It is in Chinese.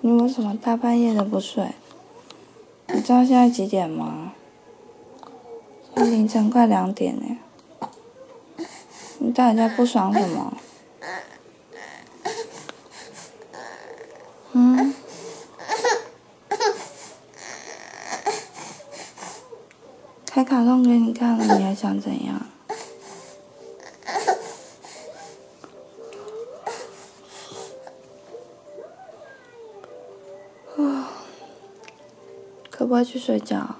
你为什么大半夜的不睡？你知道现在几点吗？凌晨快两点呢。你到底在不爽什么？嗯？开卡通给你看了，你还想怎样？可不可以去睡觉？